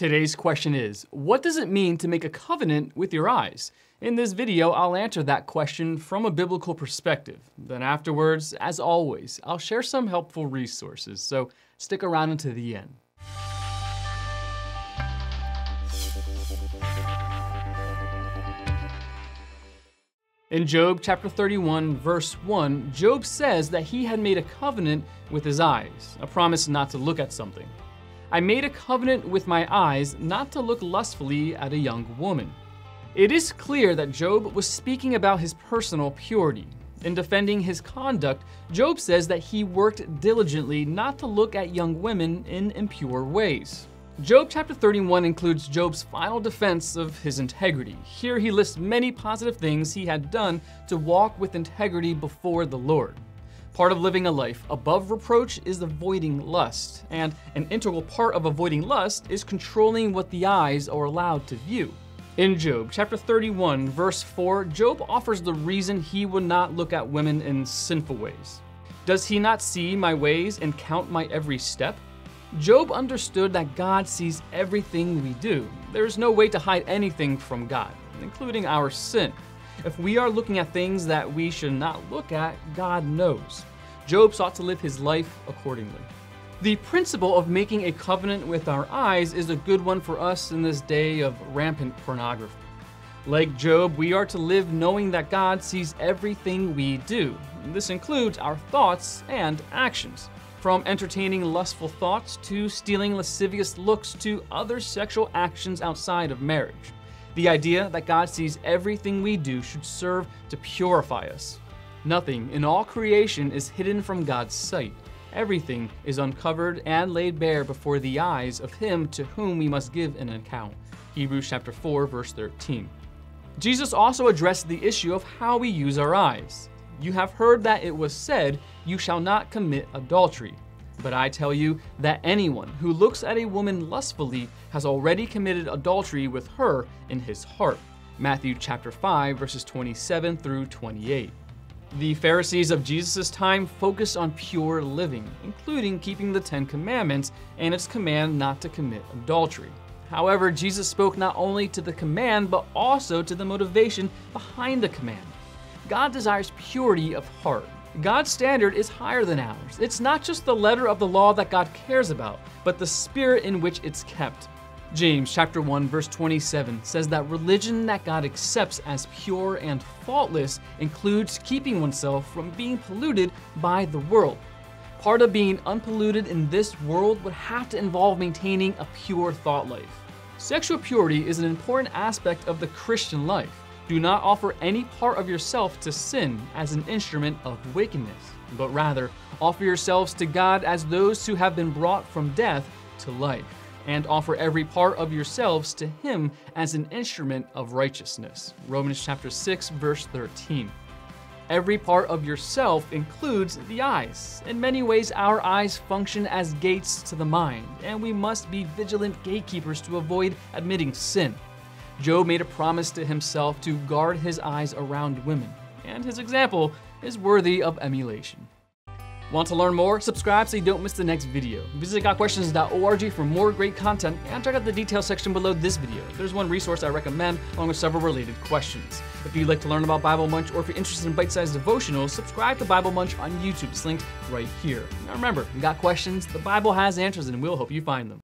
Today's question is, what does it mean to make a covenant with your eyes? In this video, I'll answer that question from a biblical perspective. Then afterwards, as always, I'll share some helpful resources, so stick around until the end. In Job chapter 31, verse 1, Job says that he had made a covenant with his eyes, a promise not to look at something. I made a covenant with my eyes not to look lustfully at a young woman. It is clear that Job was speaking about his personal purity. In defending his conduct, Job says that he worked diligently not to look at young women in impure ways. Job chapter 31 includes Job's final defense of his integrity. Here he lists many positive things he had done to walk with integrity before the Lord. Part of living a life above reproach is avoiding lust, and an integral part of avoiding lust is controlling what the eyes are allowed to view. In Job chapter 31, verse 4, Job offers the reason he would not look at women in sinful ways. Does he not see my ways and count my every step? Job understood that God sees everything we do. There is no way to hide anything from God, including our sin. If we are looking at things that we should not look at, God knows. Job sought to live his life accordingly. The principle of making a covenant with our eyes is a good one for us in this day of rampant pornography. Like Job, we are to live knowing that God sees everything we do. This includes our thoughts and actions. From entertaining lustful thoughts to stealing lascivious looks to other sexual actions outside of marriage. The idea that God sees everything we do should serve to purify us. Nothing in all creation is hidden from God's sight. Everything is uncovered and laid bare before the eyes of him to whom we must give an account. Hebrews chapter 4 verse 13. Jesus also addressed the issue of how we use our eyes. You have heard that it was said, you shall not commit adultery. But I tell you that anyone who looks at a woman lustfully has already committed adultery with her in his heart. Matthew chapter 5 verses 27 through 28. The Pharisees of Jesus' time focused on pure living, including keeping the Ten Commandments and its command not to commit adultery. However, Jesus spoke not only to the command, but also to the motivation behind the command. God desires purity of heart, God's standard is higher than ours. It's not just the letter of the law that God cares about, but the spirit in which it's kept. James chapter 1 verse 27 says that religion that God accepts as pure and faultless includes keeping oneself from being polluted by the world. Part of being unpolluted in this world would have to involve maintaining a pure thought life. Sexual purity is an important aspect of the Christian life. Do not offer any part of yourself to sin as an instrument of wickedness, but rather offer yourselves to God as those who have been brought from death to life, and offer every part of yourselves to Him as an instrument of righteousness. Romans chapter 6, verse 13. Every part of yourself includes the eyes. In many ways, our eyes function as gates to the mind, and we must be vigilant gatekeepers to avoid admitting sin. Job made a promise to himself to guard his eyes around women, and his example is worthy of emulation. Want to learn more? Subscribe so you don't miss the next video. Visit gotquestions.org for more great content and check out the details section below this video. There's one resource I recommend along with several related questions. If you'd like to learn about Bible Munch or if you're interested in bite-sized devotionals, subscribe to Bible Munch on YouTube. It's linked right here. Now remember, you got questions, the Bible has answers and we'll help you find them.